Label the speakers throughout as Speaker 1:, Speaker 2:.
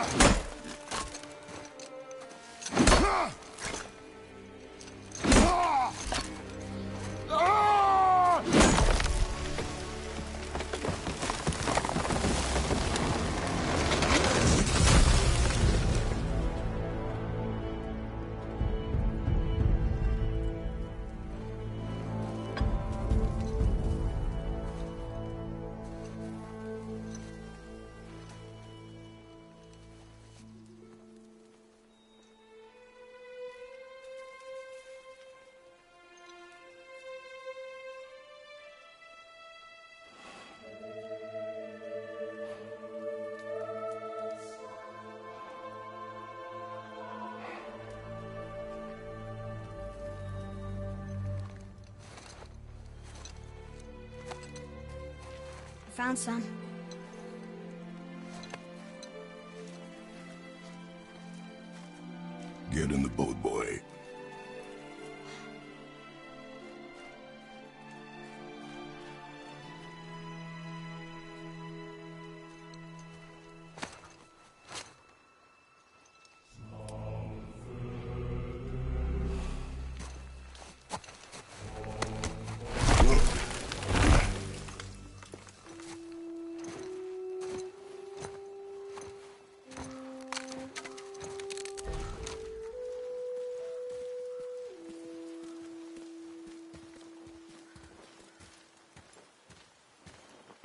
Speaker 1: Ah! Found some.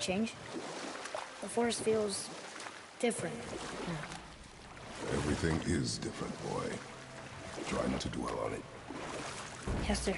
Speaker 1: Change? The forest feels different now.
Speaker 2: Everything is different, boy. Try not to dwell on it.
Speaker 1: Yes, sir.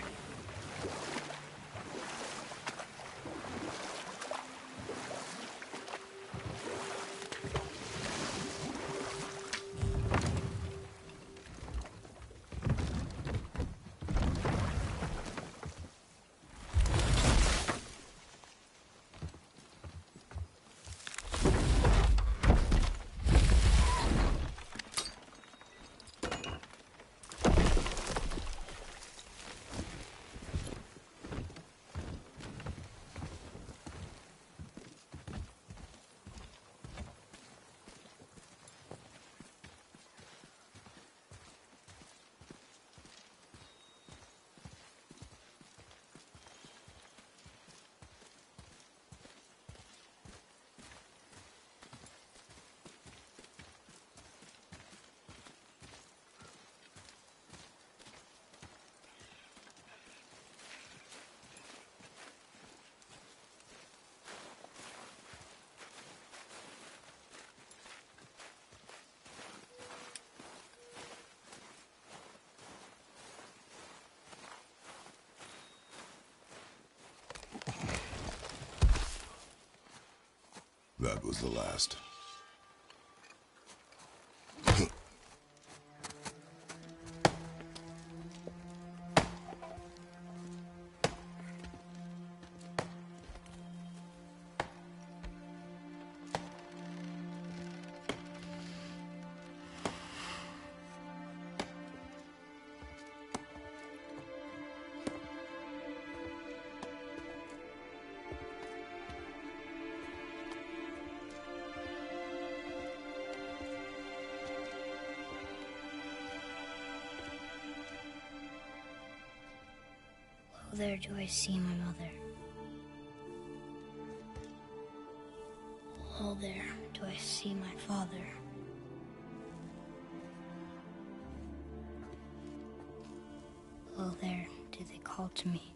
Speaker 2: That was the last.
Speaker 1: there do I see my mother. All there do I see my father. All there do they call to me.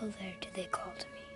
Speaker 1: All there do they call to me.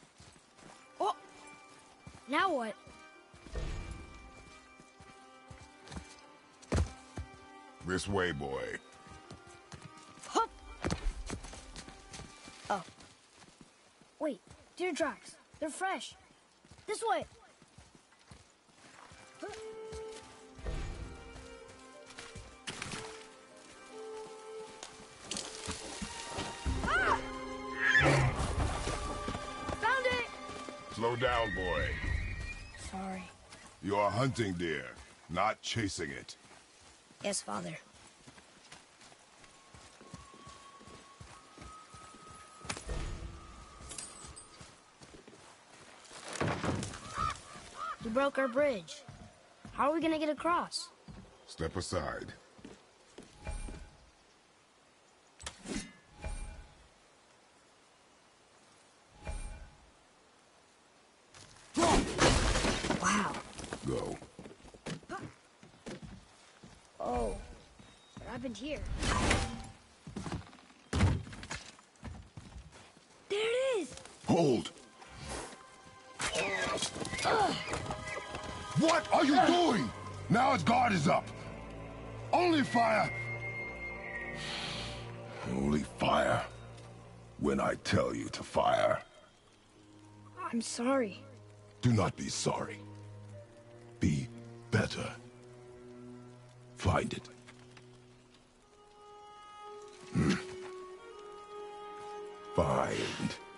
Speaker 1: Now what?
Speaker 2: This way, boy.
Speaker 1: Hup! Oh. Wait, deer tracks. They're fresh. This way.
Speaker 2: You are hunting deer, not chasing it.
Speaker 1: Yes, father. You broke our bridge. How are we gonna get across?
Speaker 2: Step aside.
Speaker 1: Wow.
Speaker 2: Go.
Speaker 1: Oh. What happened here? There it is!
Speaker 2: Hold! What are you doing? Now his guard is up. Only fire. Only fire. When I tell you to fire.
Speaker 1: I'm sorry.
Speaker 2: Do not be sorry. Be better. Find it. Find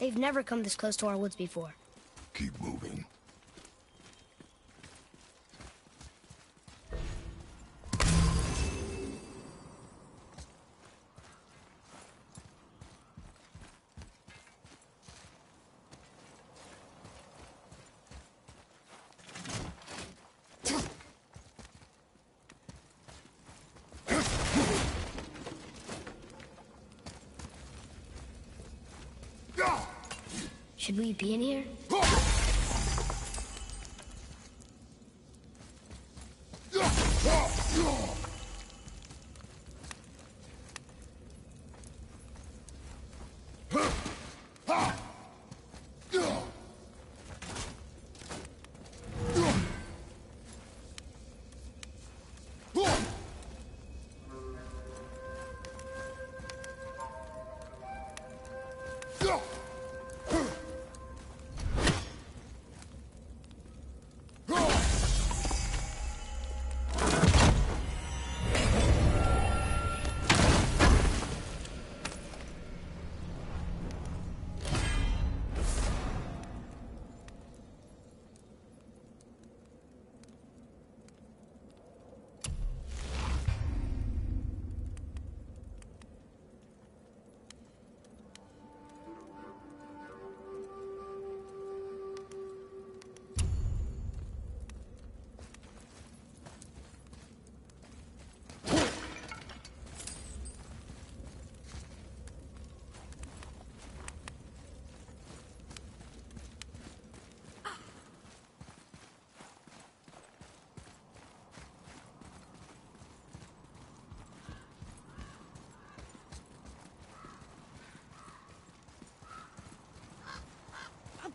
Speaker 1: They've never come this close to our woods before.
Speaker 2: Keep moving.
Speaker 1: Should we be in here?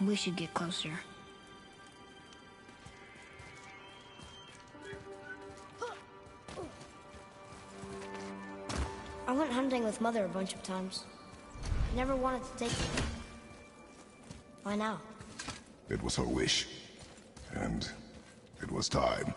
Speaker 1: We should get closer. I went hunting with Mother a bunch of times. Never wanted to take me. Why now?
Speaker 2: It was her wish. And it was time.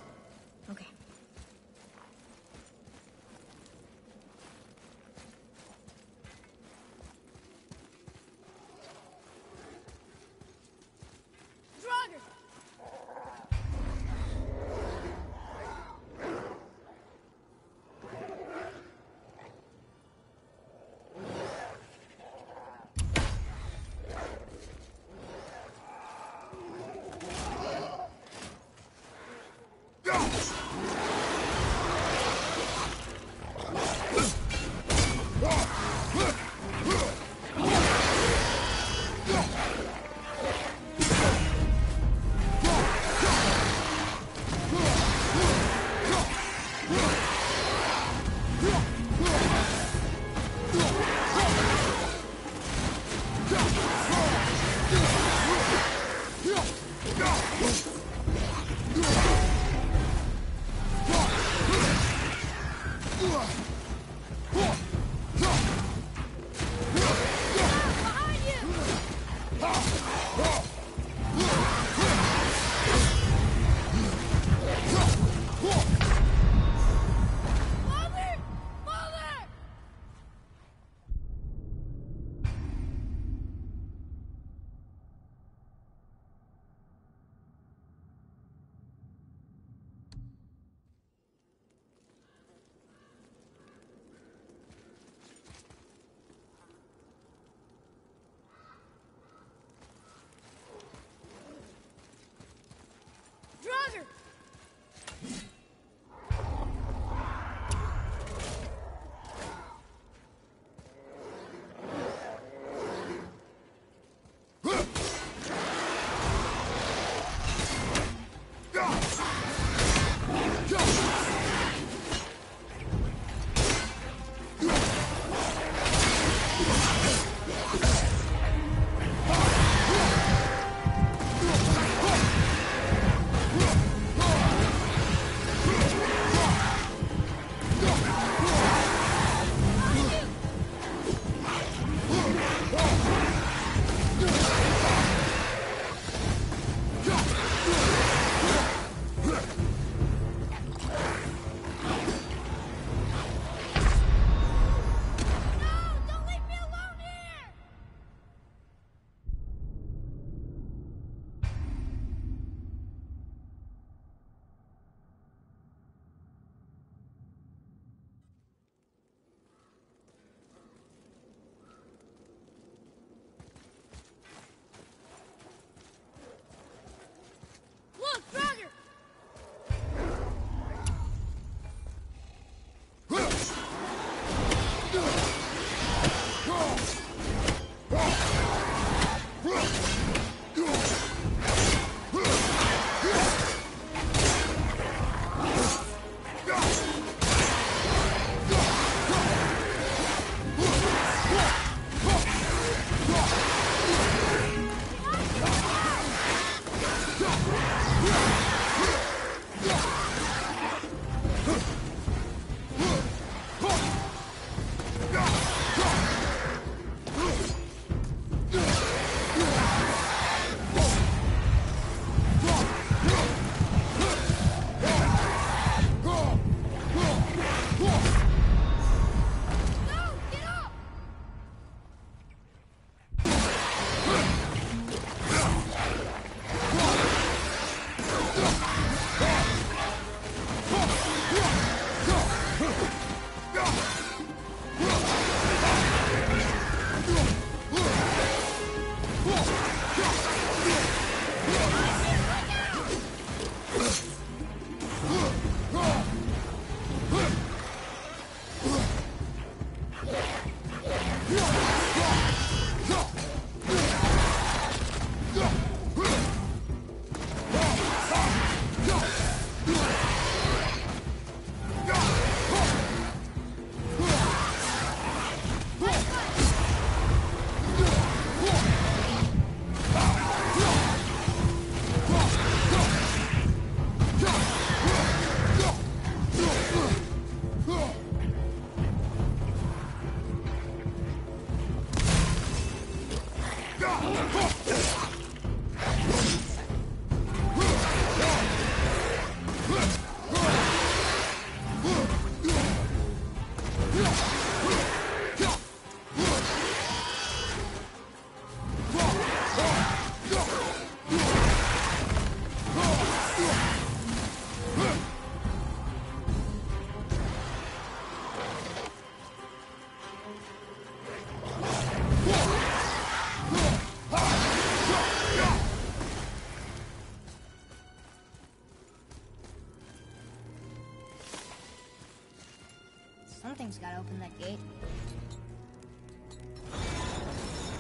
Speaker 1: Something's gotta open that gate.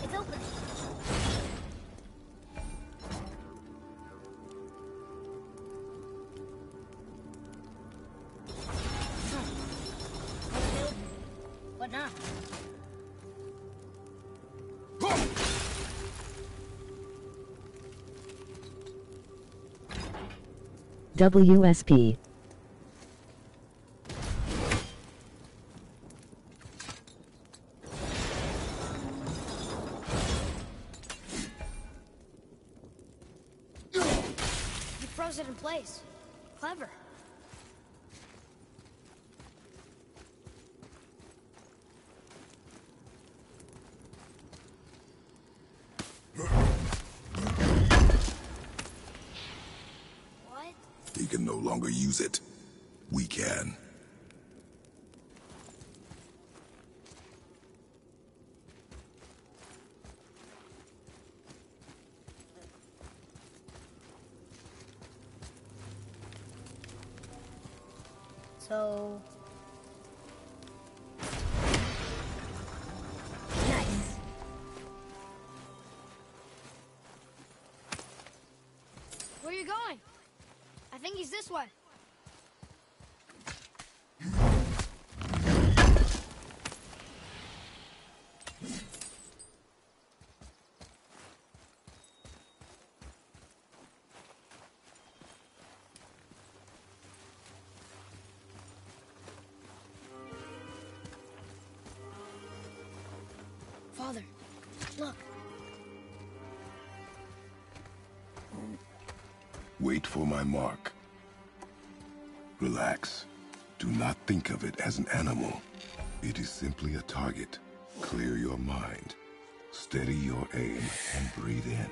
Speaker 1: It's open.
Speaker 3: WSP.
Speaker 1: Going? I think he's this way.
Speaker 2: Wait for my mark. Relax. Do not think of it as an animal. It is simply a target. Clear your mind. Steady your aim and breathe in.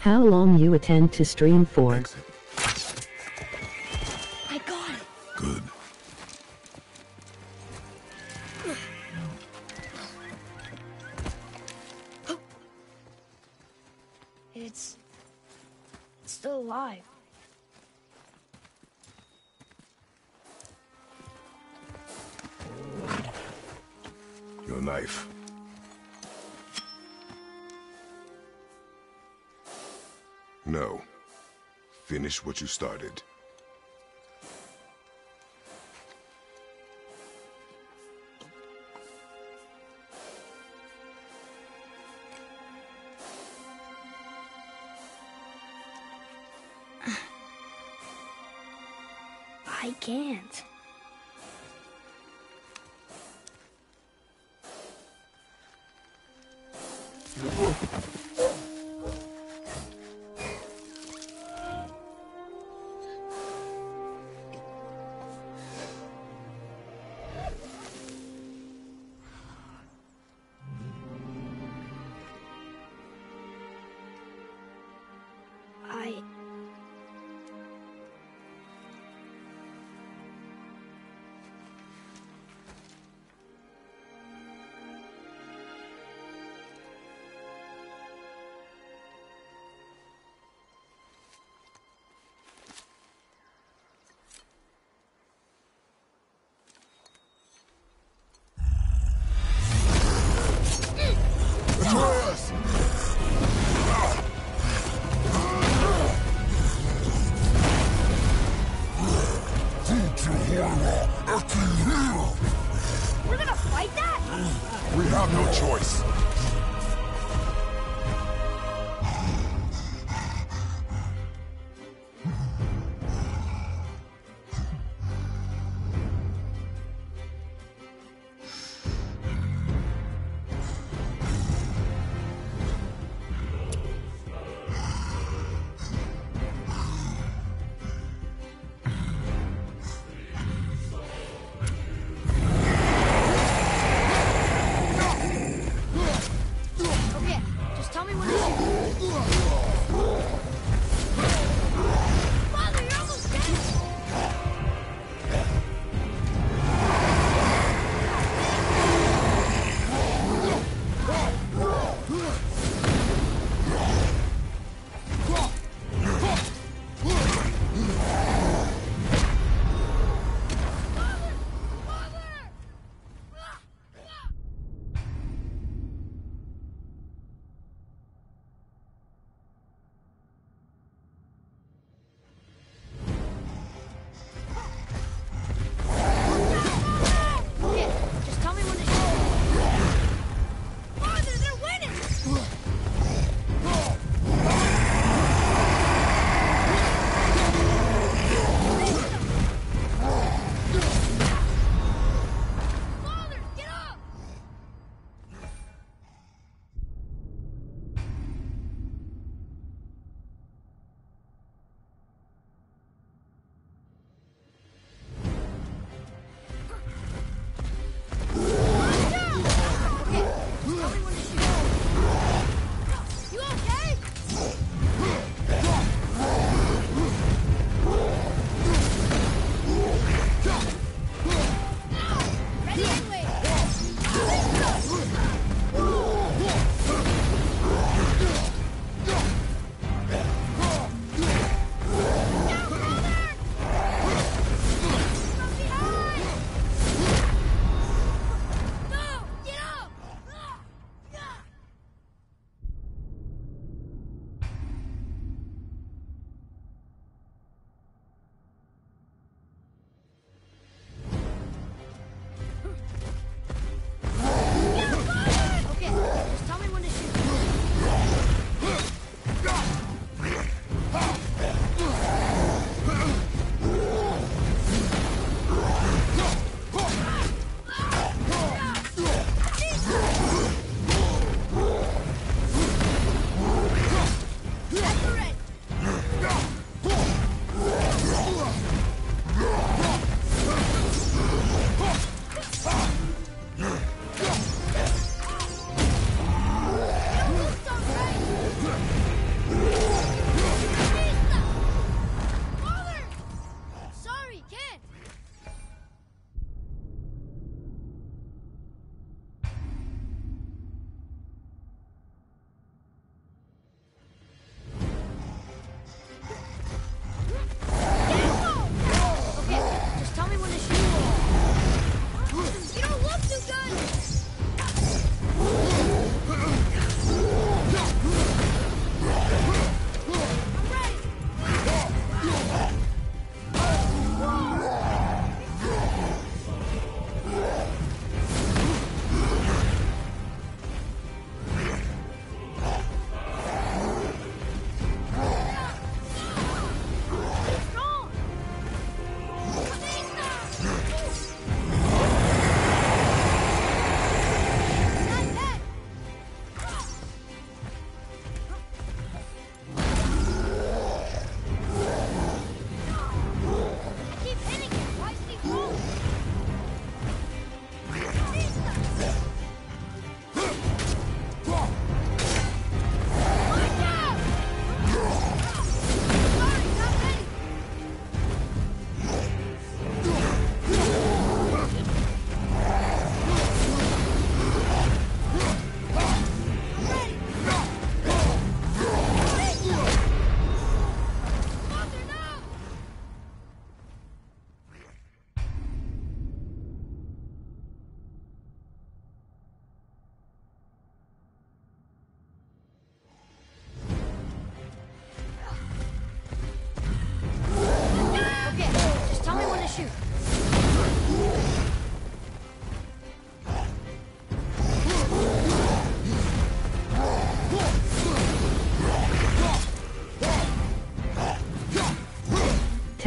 Speaker 3: How long you attend to stream for?
Speaker 2: Exit. What you started.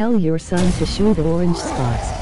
Speaker 1: Tell your son to shoot orange spots.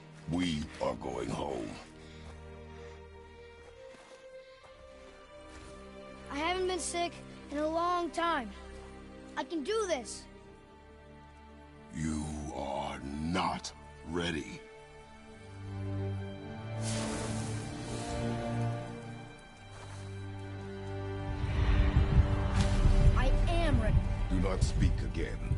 Speaker 2: We are going home.
Speaker 4: I haven't been sick in a long time. I can do this.
Speaker 2: You are not ready.
Speaker 4: I am ready.
Speaker 2: Do not speak again.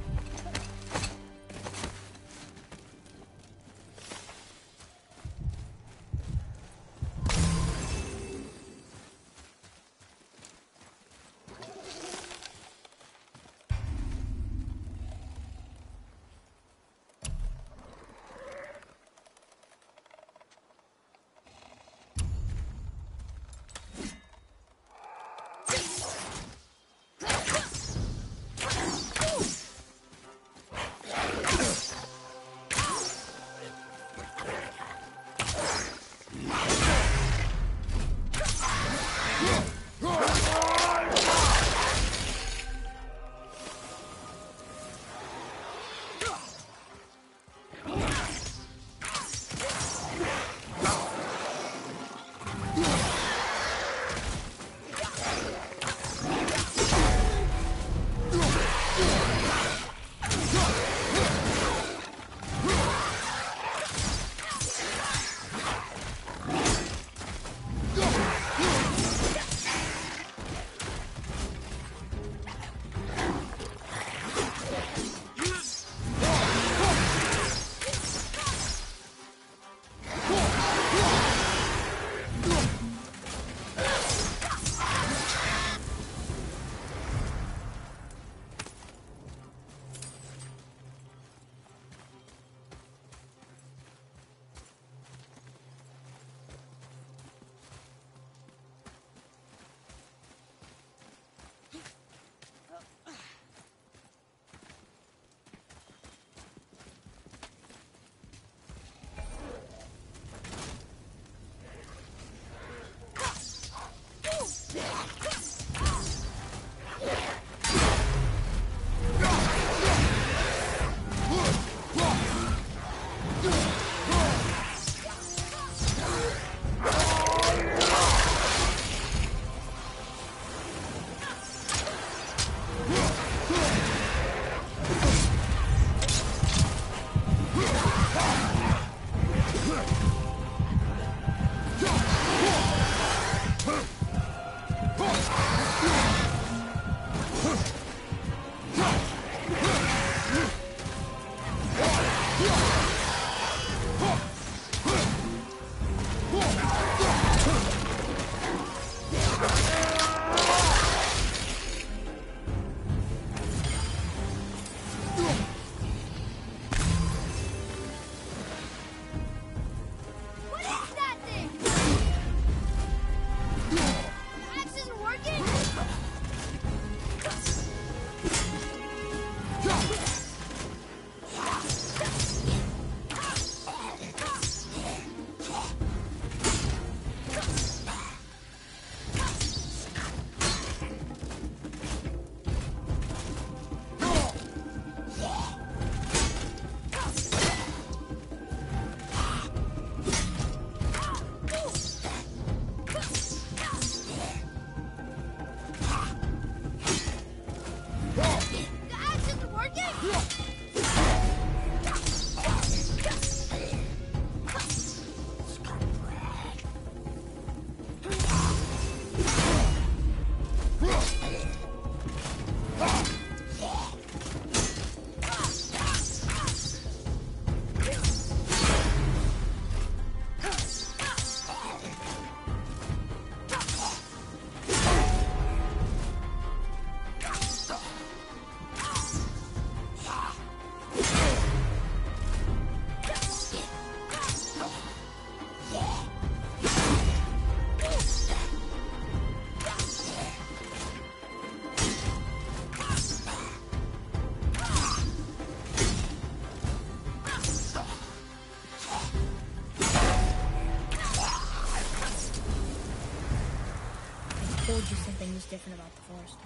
Speaker 1: Different about the forest.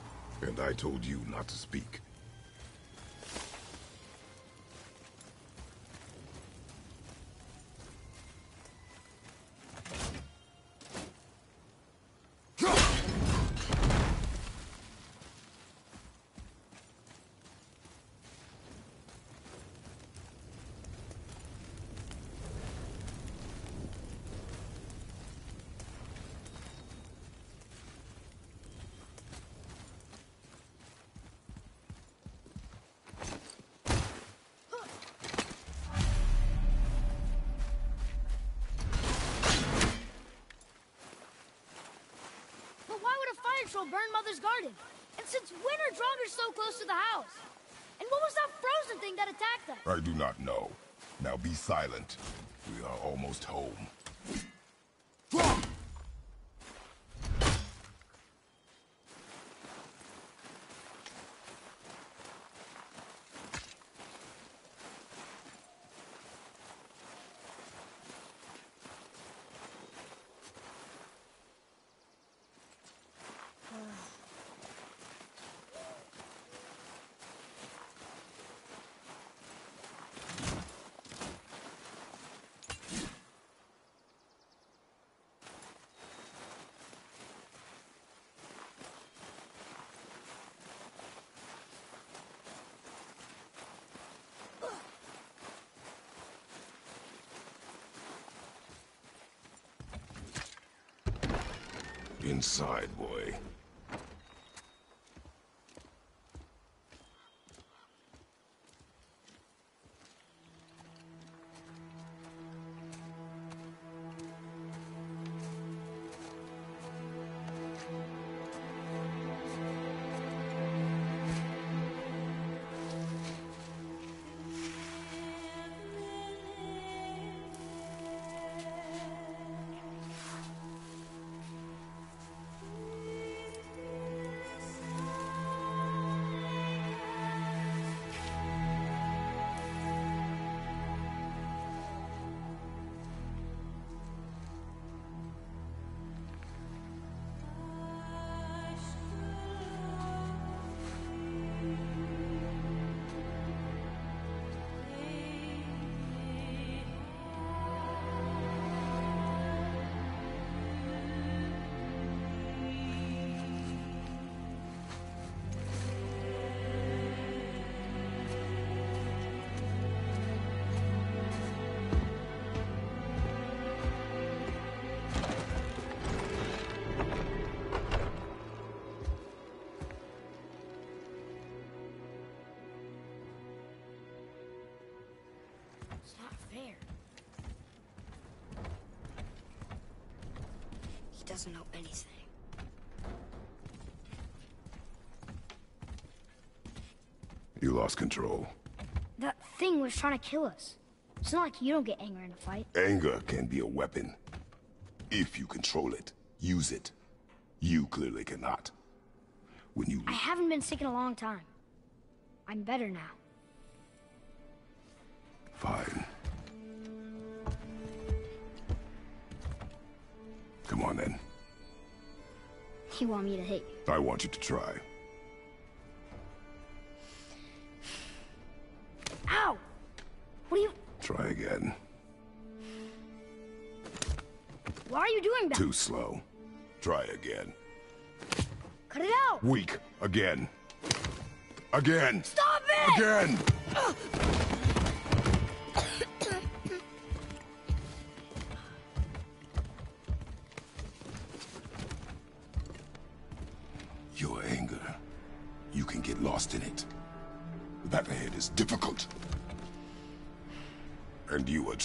Speaker 2: And I told you not to speak.
Speaker 1: Troll burn Mother's garden? And since when are Draugrs so close to the house? And what was that frozen thing that attacked us?
Speaker 2: I do not know. Now be silent. We are almost home. Inside, boy.
Speaker 1: Doesn't know anything.
Speaker 2: You lost control.
Speaker 1: That thing was trying to kill us. It's not like you don't get anger in a fight.
Speaker 2: Anger can be a weapon. If you control it, use it. You clearly cannot. When you...
Speaker 1: I haven't been sick in a long time. I'm better now.
Speaker 2: Fine. Come on then.
Speaker 1: You want me to hit you?
Speaker 2: I want you to try.
Speaker 1: Ow! What are you...
Speaker 2: Try again.
Speaker 1: Why are you doing that?
Speaker 2: Too slow. Try again.
Speaker 1: Cut it out!
Speaker 2: Weak. Again. Again.
Speaker 1: Stop it!
Speaker 2: Again!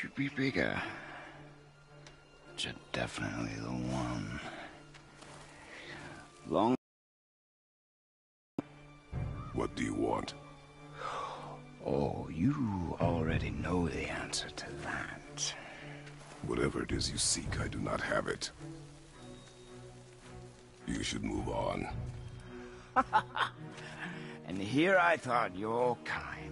Speaker 5: You'd be bigger. But you're definitely the one. Long
Speaker 2: What do you want?
Speaker 5: Oh, you already know the answer to that.
Speaker 2: Whatever it is you seek, I do not have it. You should move on.
Speaker 5: And here I thought your kind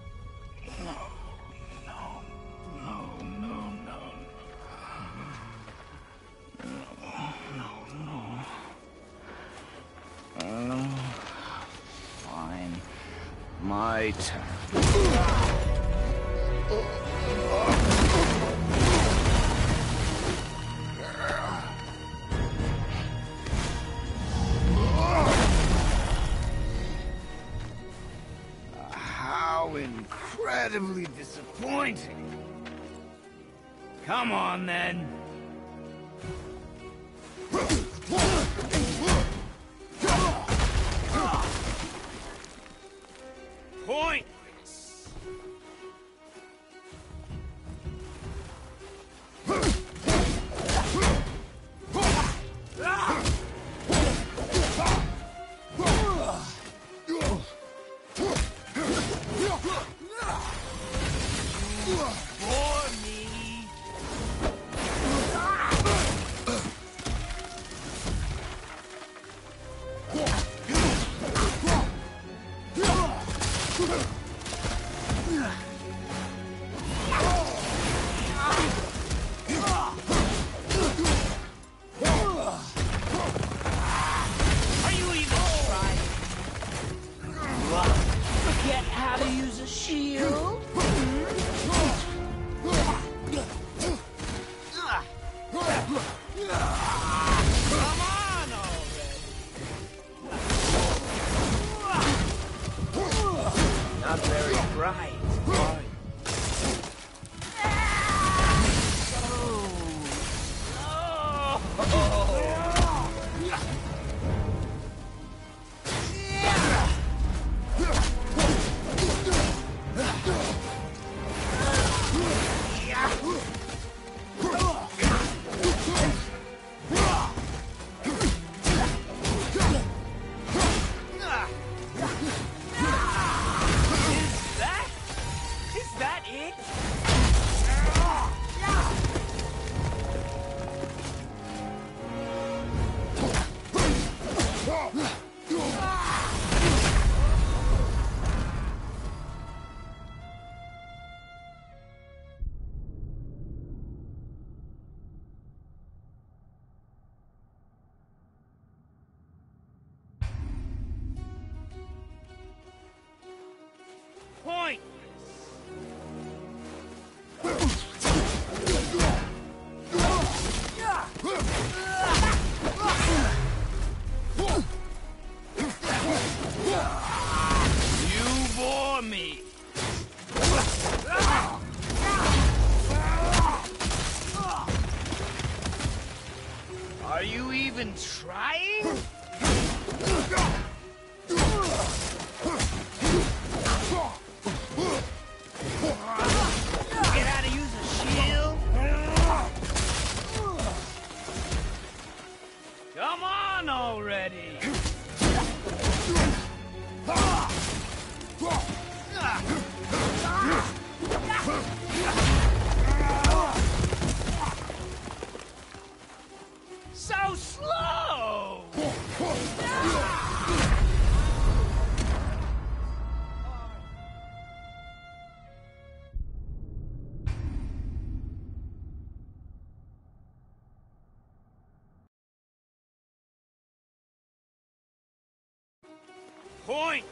Speaker 3: point!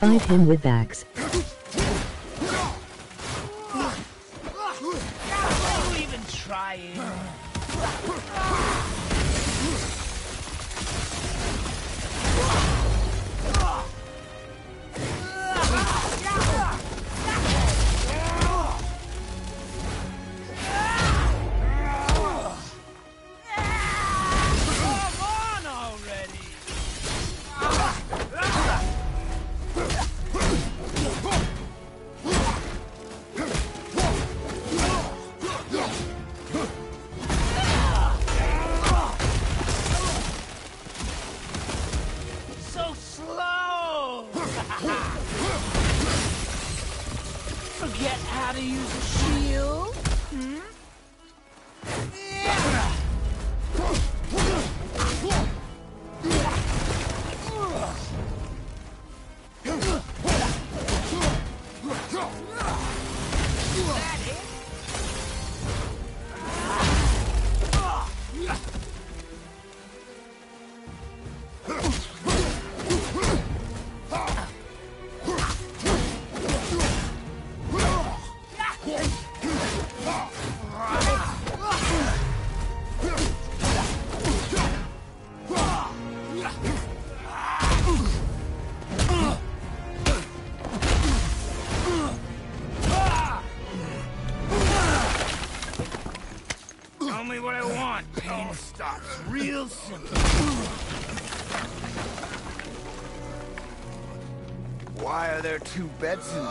Speaker 5: Fight him with axe.
Speaker 3: are there two beds and...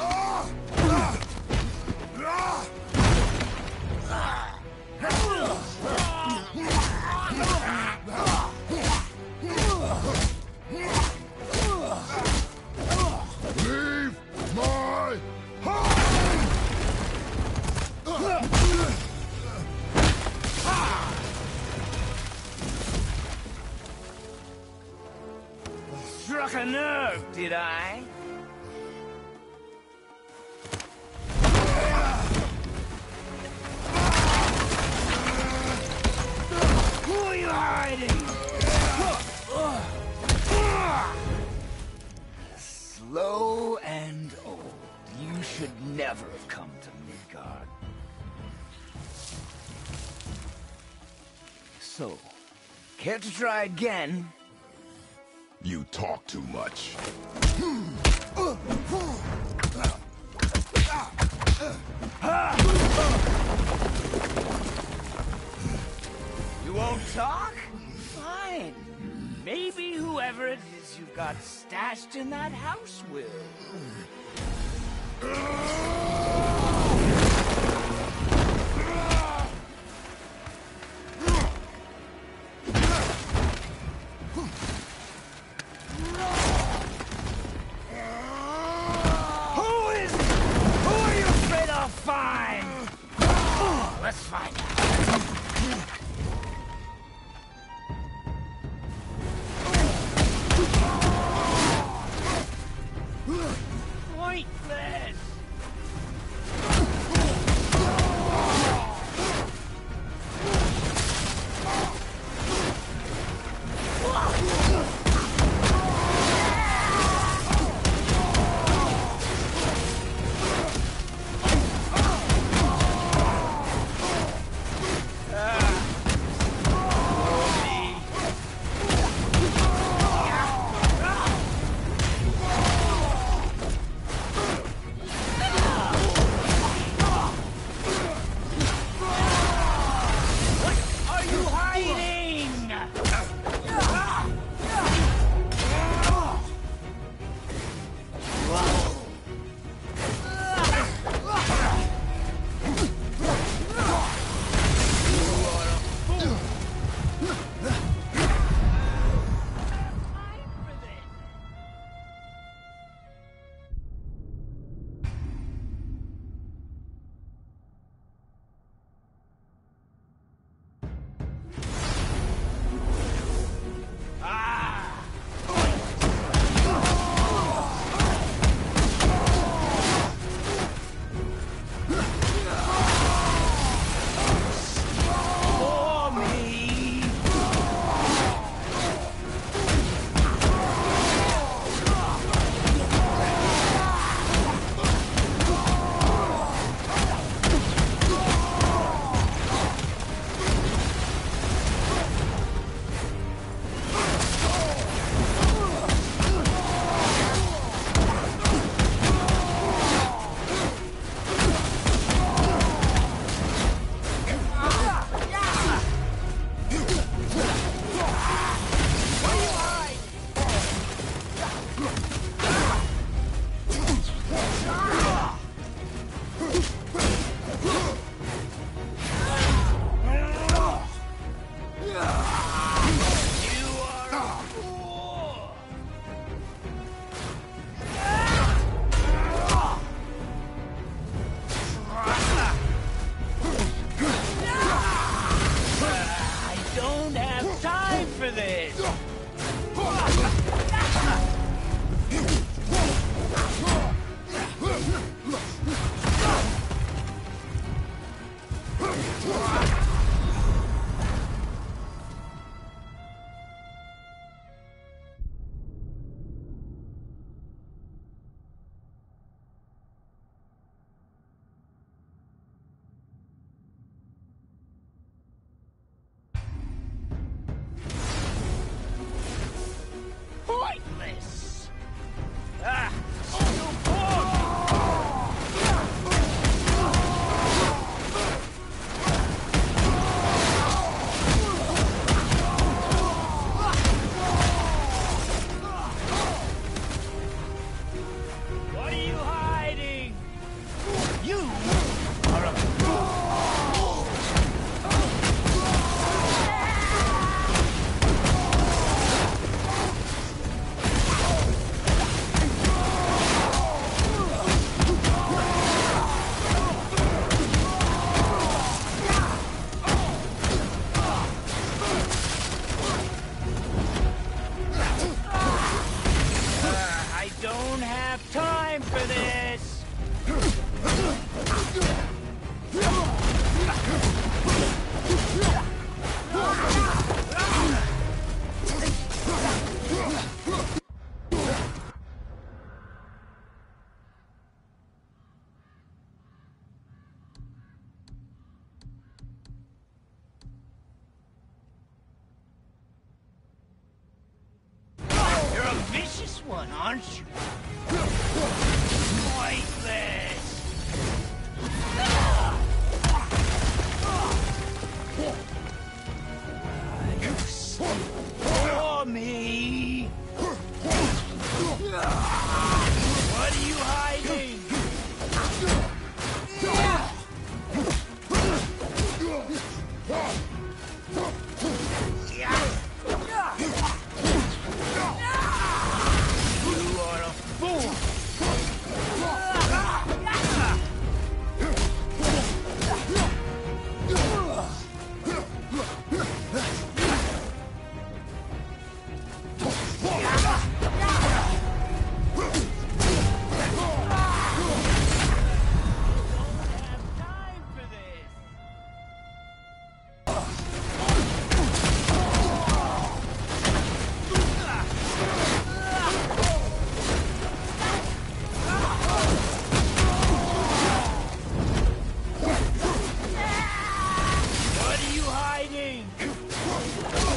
Speaker 2: Leave my struck
Speaker 5: a nerve, did I? Slow and old. You should never have come to Midgard. So, care to try again?
Speaker 2: You talk too much. Hmm.
Speaker 5: You won't talk? Fine. Maybe whoever it is you've got stashed in that house will. What are you hiding?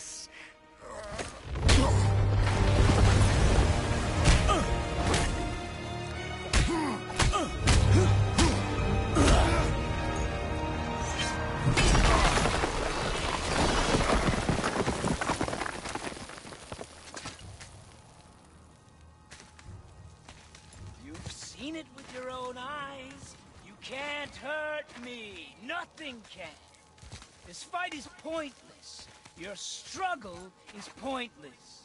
Speaker 5: Can. This fight is pointless. Your struggle is pointless.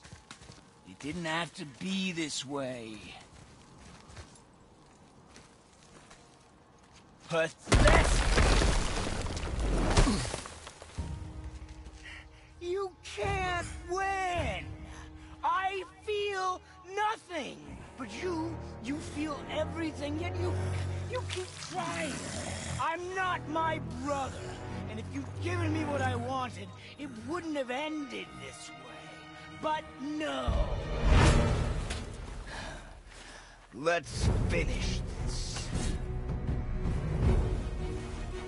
Speaker 5: It didn't have to be this way. Pathetic! You can't win! I feel nothing! But you, you feel everything, yet you, you keep trying. I'm not my brother, and if you'd given me what I wanted, it wouldn't have ended this way. But no! Let's finish this.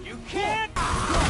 Speaker 5: You can't!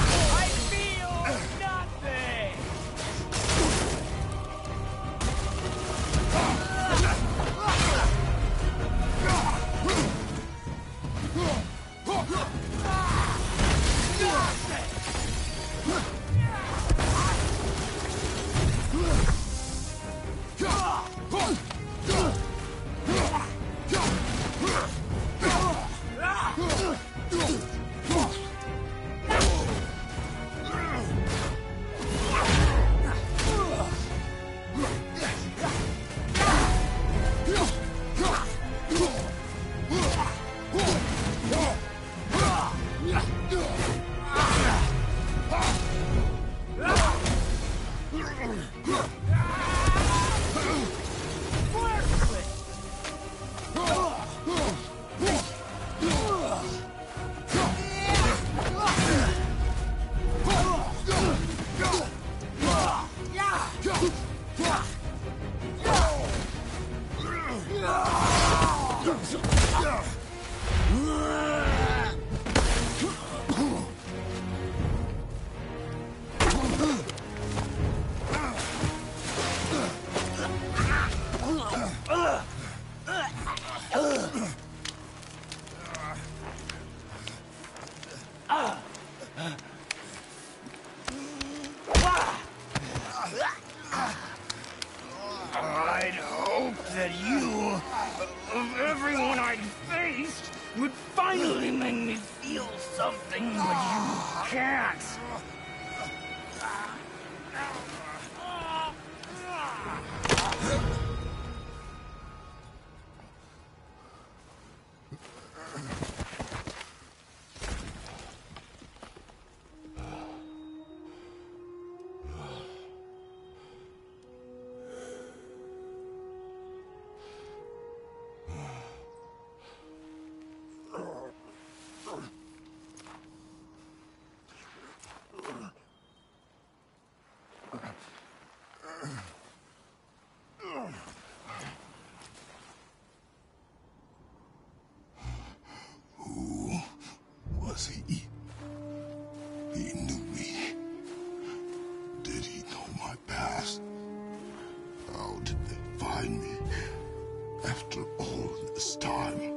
Speaker 2: After all this time?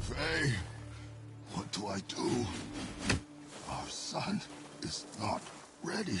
Speaker 2: Faye, what do I do? Our son is not ready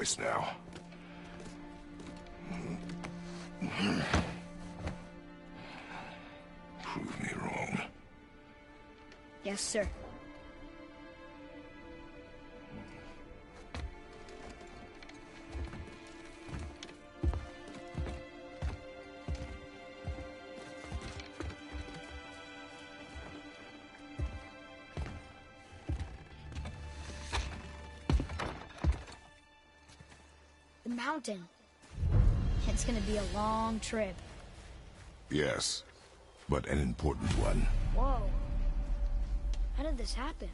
Speaker 2: Choice now. Prove me wrong.
Speaker 1: Yes, sir. Mountain. It's gonna be a long trip.
Speaker 2: Yes, but an important one.
Speaker 1: Whoa. How did this happen?